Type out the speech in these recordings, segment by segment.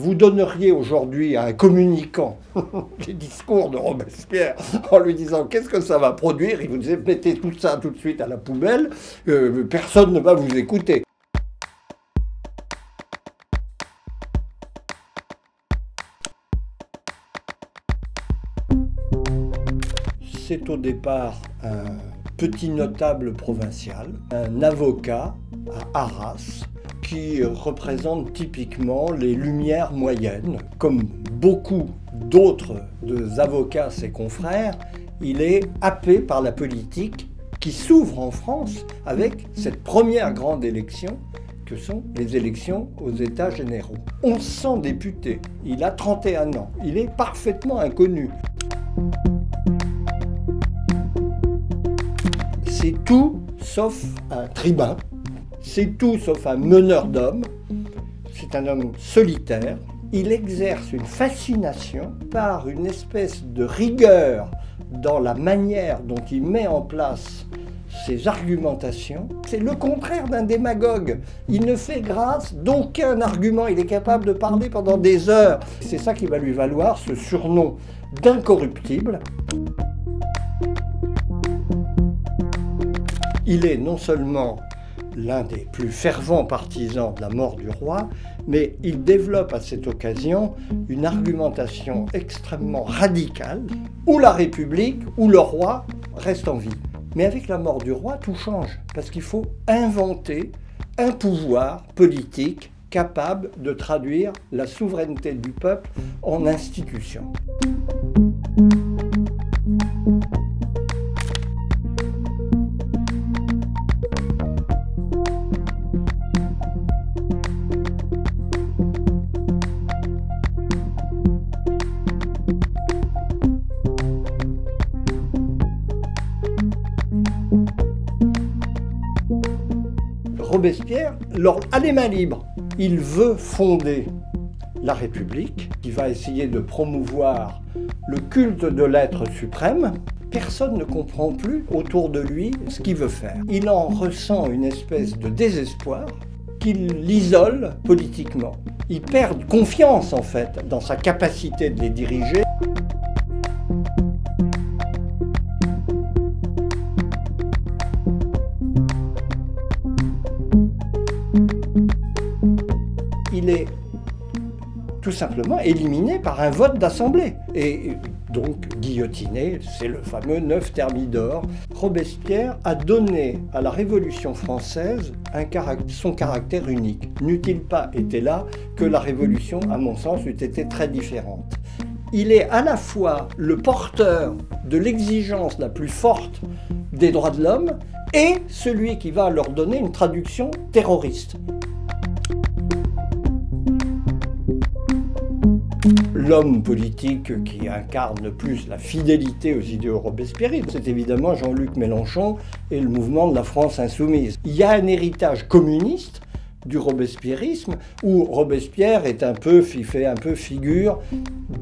vous donneriez aujourd'hui à un communicant les discours de Robespierre en lui disant qu'est-ce que ça va produire, il vous disait mettez tout ça tout de suite à la poubelle, euh, personne ne va vous écouter. C'est au départ un petit notable provincial, un avocat à Arras, qui représente typiquement les lumières moyennes. Comme beaucoup d'autres avocats, ses confrères, il est happé par la politique qui s'ouvre en France avec cette première grande élection que sont les élections aux États généraux. 1100 députés, il a 31 ans, il est parfaitement inconnu. C'est tout sauf un tribun c'est tout sauf un meneur d'hommes. C'est un homme solitaire. Il exerce une fascination par une espèce de rigueur dans la manière dont il met en place ses argumentations. C'est le contraire d'un démagogue. Il ne fait grâce d'aucun argument. Il est capable de parler pendant des heures. C'est ça qui va lui valoir ce surnom d'incorruptible. Il est non seulement l'un des plus fervents partisans de la mort du roi, mais il développe à cette occasion une argumentation extrêmement radicale où la République, où le roi reste en vie. Mais avec la mort du roi, tout change, parce qu'il faut inventer un pouvoir politique capable de traduire la souveraineté du peuple en institution. Robespierre a les mains libres. Il veut fonder la République, qui va essayer de promouvoir le culte de l'être suprême. Personne ne comprend plus autour de lui ce qu'il veut faire. Il en ressent une espèce de désespoir qui l'isole politiquement. Il perd confiance en fait dans sa capacité de les diriger. Tout simplement éliminé par un vote d'assemblée. Et donc guillotiné, c'est le fameux 9 thermidor. Robespierre a donné à la Révolution française son caractère unique. N'eût-il pas été là que la Révolution, à mon sens, eût été très différente? Il est à la fois le porteur de l'exigence la plus forte des droits de l'homme et celui qui va leur donner une traduction terroriste. L'homme politique qui incarne plus la fidélité aux idéaux robespierristes, c'est évidemment Jean-Luc Mélenchon et le mouvement de la France insoumise. Il y a un héritage communiste du robespierrisme où Robespierre est un peu, fait un peu figure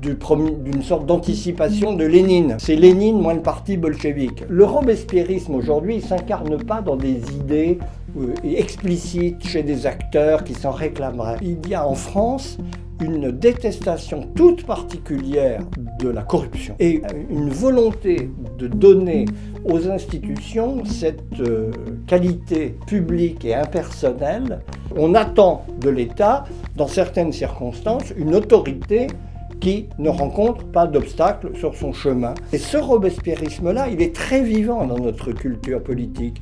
d'une sorte d'anticipation de Lénine. C'est Lénine moins le parti bolchevique. Le robespierrisme aujourd'hui, il s'incarne pas dans des idées euh, explicites chez des acteurs qui s'en réclameraient. Il y a en France une détestation toute particulière de la corruption et une volonté de donner aux institutions cette euh, qualité publique et impersonnelle. On attend de l'État, dans certaines circonstances, une autorité qui ne rencontre pas d'obstacles sur son chemin. Et ce robespierrisme-là, il est très vivant dans notre culture politique.